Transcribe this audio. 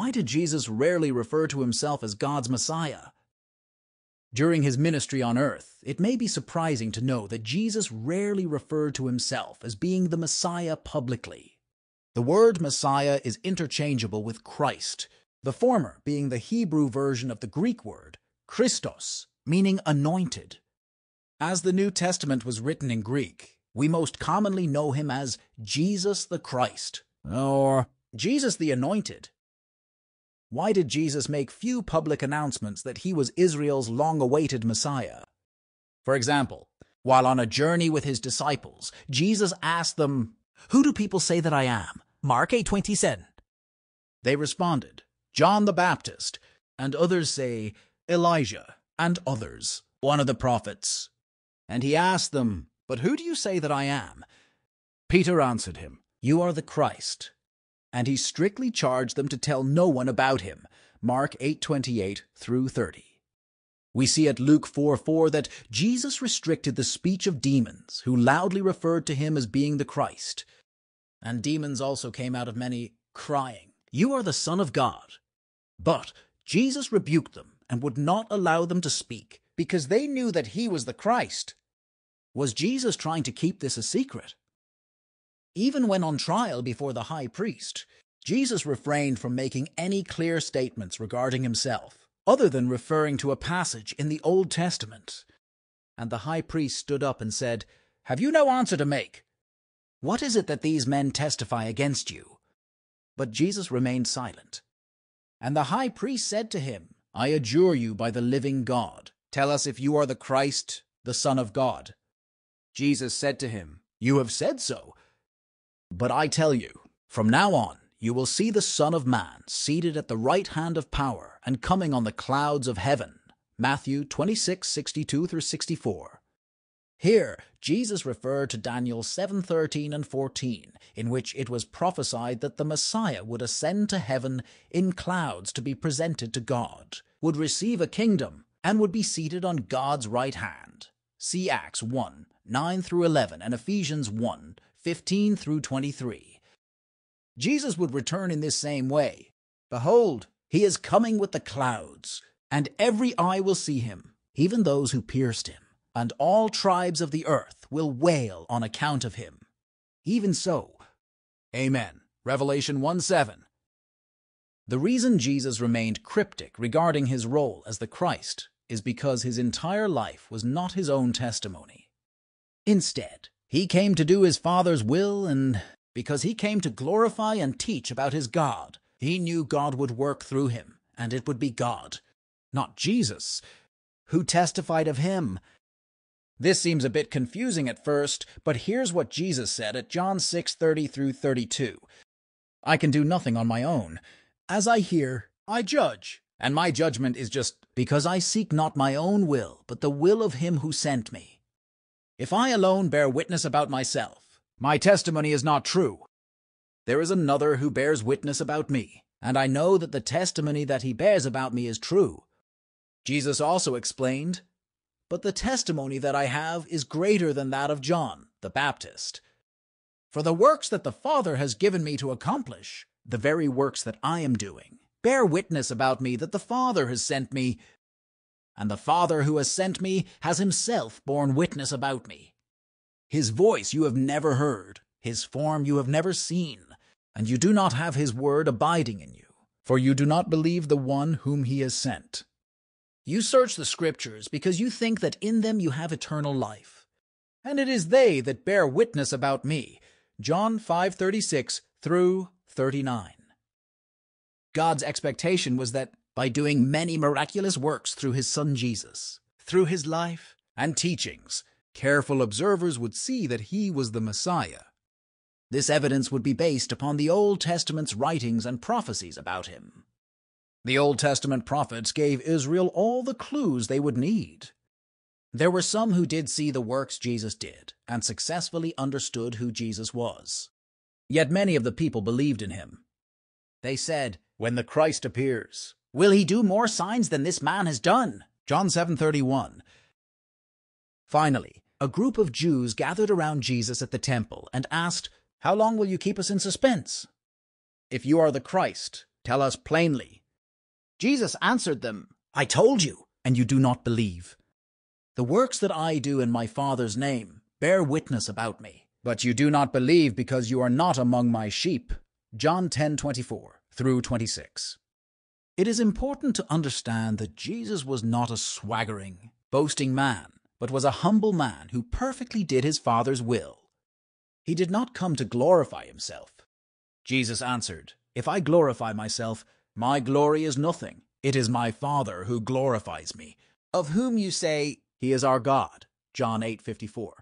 why did Jesus rarely refer to himself as God's Messiah? During his ministry on earth, it may be surprising to know that Jesus rarely referred to himself as being the Messiah publicly. The word Messiah is interchangeable with Christ, the former being the Hebrew version of the Greek word, Christos, meaning anointed. As the New Testament was written in Greek, we most commonly know him as Jesus the Christ, or Jesus the Anointed. Why did Jesus make few public announcements that he was Israel's long awaited Messiah? For example, while on a journey with his disciples, Jesus asked them, Who do people say that I am? Mark 8:27. They responded, John the Baptist, and others say Elijah, and others, one of the prophets. And he asked them, But who do you say that I am? Peter answered him, You are the Christ. And he strictly charged them to tell no one about him. Mark 8:28 through 30. We see at Luke 4 4 that Jesus restricted the speech of demons, who loudly referred to him as being the Christ. And demons also came out of many, crying, You are the Son of God. But Jesus rebuked them and would not allow them to speak, because they knew that he was the Christ. Was Jesus trying to keep this a secret? Even when on trial before the high priest, Jesus refrained from making any clear statements regarding himself, other than referring to a passage in the Old Testament. And the high priest stood up and said, Have you no answer to make? What is it that these men testify against you? But Jesus remained silent. And the high priest said to him, I adjure you by the living God, tell us if you are the Christ, the Son of God. Jesus said to him, You have said so. But I tell you, from now on, you will see the Son of Man seated at the right hand of power and coming on the clouds of heaven. Matthew 26, 62 through 64. Here, Jesus referred to Daniel 7:13 and 14, in which it was prophesied that the Messiah would ascend to heaven in clouds to be presented to God, would receive a kingdom, and would be seated on God's right hand. See Acts 1, 9 through 11 and Ephesians 1, 15 through 23. Jesus would return in this same way. Behold, he is coming with the clouds, and every eye will see him, even those who pierced him, and all tribes of the earth will wail on account of him. Even so, Amen. Revelation 1 7. The reason Jesus remained cryptic regarding his role as the Christ is because his entire life was not his own testimony. Instead, he came to do his Father's will, and because he came to glorify and teach about his God, he knew God would work through him, and it would be God, not Jesus, who testified of him. This seems a bit confusing at first, but here's what Jesus said at John 6:30 through 32. I can do nothing on my own. As I hear, I judge, and my judgment is just because I seek not my own will, but the will of him who sent me. If I alone bear witness about myself, my testimony is not true. There is another who bears witness about me, and I know that the testimony that he bears about me is true. Jesus also explained, But the testimony that I have is greater than that of John, the Baptist. For the works that the Father has given me to accomplish, the very works that I am doing, bear witness about me that the Father has sent me and the Father who has sent me has himself borne witness about me. His voice you have never heard, his form you have never seen, and you do not have his word abiding in you, for you do not believe the one whom he has sent. You search the Scriptures because you think that in them you have eternal life. And it is they that bear witness about me. John 5:36 through 39. God's expectation was that by doing many miraculous works through his son Jesus, through his life and teachings, careful observers would see that he was the Messiah. This evidence would be based upon the Old Testament's writings and prophecies about him. The Old Testament prophets gave Israel all the clues they would need. There were some who did see the works Jesus did and successfully understood who Jesus was. Yet many of the people believed in him. They said, When the Christ appears, Will he do more signs than this man has done? John 7:31. Finally, a group of Jews gathered around Jesus at the temple and asked, "How long will you keep us in suspense? If you are the Christ, Tell us plainly. Jesus answered them, I told you, and you do not believe. The works that I do in my Father's name bear witness about me. But you do not believe because you are not among my sheep. John 10:24 through 26. It is important to understand that Jesus was not a swaggering, boasting man, but was a humble man who perfectly did his Father's will. He did not come to glorify himself. Jesus answered, If I glorify myself, my glory is nothing. It is my Father who glorifies me, of whom you say, He is our God. John 8:54.